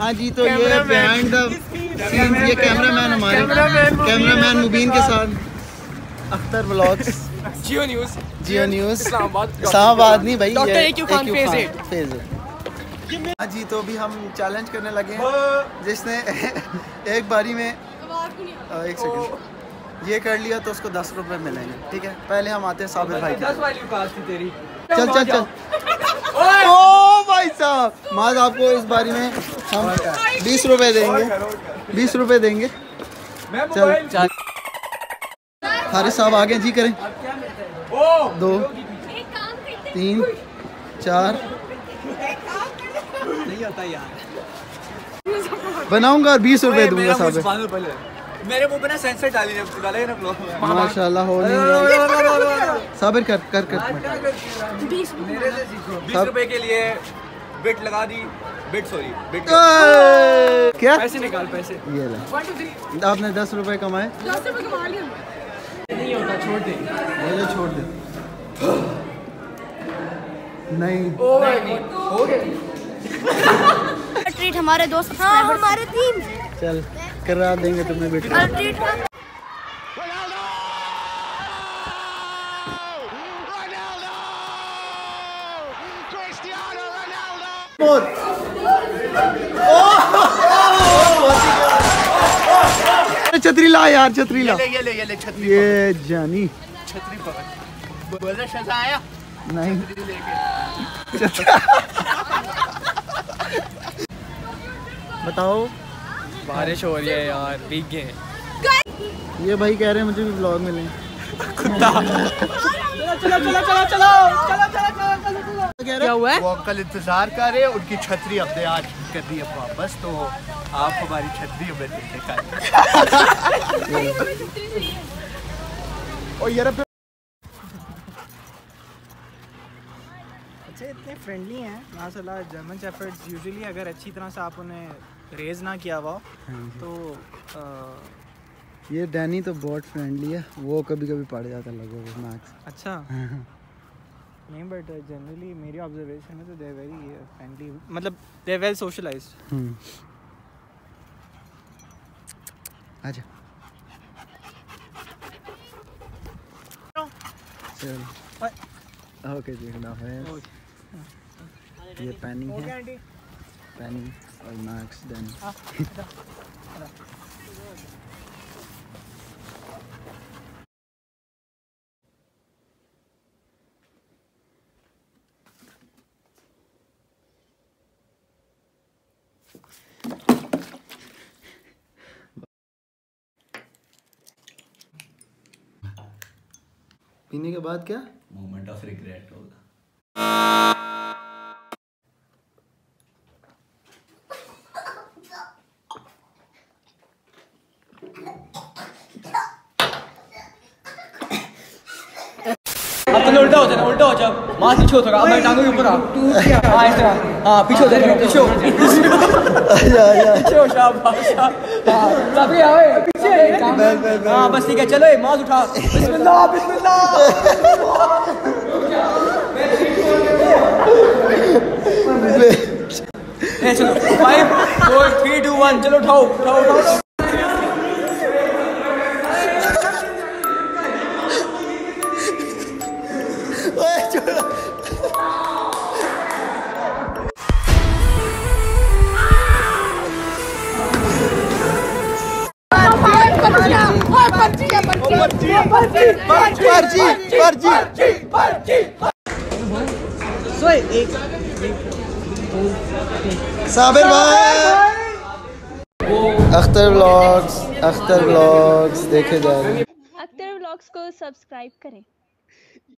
हाँ जी तो ये बिहाइंड ये कैमरामैन हमारे कैमरामैन मुबीन के साथ। Akhtar blogs Geo news Geo news Islamabad Islamabad नहीं भाई। हाँ जी तो अभी हम चैलेंज करने लगे हैं जिसने एक बारी में एक सेकंड ये कर लिया तो उसको दस रुपए मिलेंगे ठीक है? पहले हम आते हैं साबिर भाई के वाली थी तेरी। चल चल चल ओ भाई साहब माज आपको इस बारी में हम बीस रुपए देंगे। बीस रुपए देंगे। चल हारिस साहब आगे जी करें। दो तीन चार। नहीं होता यार। बनाऊँगा और बीस रुपए दूँगा साहब। मेरे मुँह पे ना सेंसर डाली डाले ना ब्लॉग माशाल्लाह हो नहीं साबिर कर कर कर। बीस रुपए के लिए बिट लगा दी। बिट सॉरी बिट क्या? पैसे निकाल पैसे। ये ले। आपने दस रुपए कमाए? नहीं होता छोड़ दे। छोड़ दे। नहीं। हो गया। ट्रीट हमारे दोस्त हाँ हमारे तीन। चल करा देंगे तुम्हें बेटा। और ट्रीट छतरी ला यार छतरी ला। ये ले ये ले छतरी ये जानी। छतरी पकड़। बोलना शजा आया? नहीं। बताओ। बारिश हो रही है यार भीग गए। ये भाई कह रहे हैं मुझे भी ब्लॉग मिले। क्या हुआ? है वो अंकल इंतज़ार कर रहे हैं उनकी छतरी हमने आज कर दी है वापस तो आप हमारी छतरी हमें देने का और यार अच्छे इतने फ्रेंडली हैं। माशाल्लाह जर्मन शेफर्ड्स यूजुअली अगर अच्छी तरह से आप उन्हें रेज ना किया हुआ तो अ, ये डैनी तो बहुत फ्रेंडली है वो कभी कभी पड़ जाता है लोगों को मैक्स अच्छा? नहीं बट जनरली मेरी ऑब्जर्वेशन में तो दे वेरी फ्रेंडली मतलब दे वेल सोशलाइज्ड हम्म। आजा। चल। ओके जी खुदा हाफिज़। ये पैनिंग है। पैनिंग और मैक्स डन पीने के बाद क्या? मोमेंट ऑफ़ रिग्रेट होगा। उल्टा हो जाना, उल्टा हो जा माँ पीछे हो थोड़ा मैं टांगों के ऊपर आ हाँ, इस तरह। हाँ, पीछे हो जा पीछे हो। पीछे हो, शाबाश। हाँ तभी आओ पीछे। हाँ, बस ठीक है, चलो ये माँ उठा बिस्मिल्लाह बिस्मिल्लाह। चलो 5 4 3 2 1 चलो, उठाओ उठाओ उठाओ। साबिर भाई। अख्तर ब्लॉग्स अख्तर ब्लॉग्स देखे जा रहे हैं। अख्तर व्लॉग्स को सब्सक्राइब करें।